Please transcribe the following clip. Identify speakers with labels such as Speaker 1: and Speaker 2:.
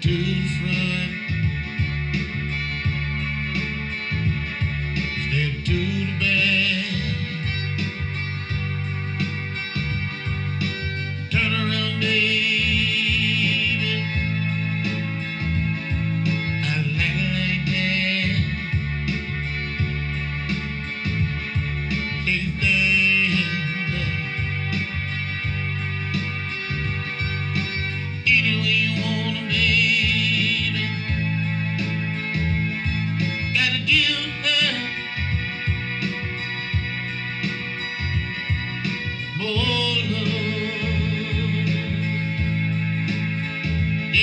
Speaker 1: do.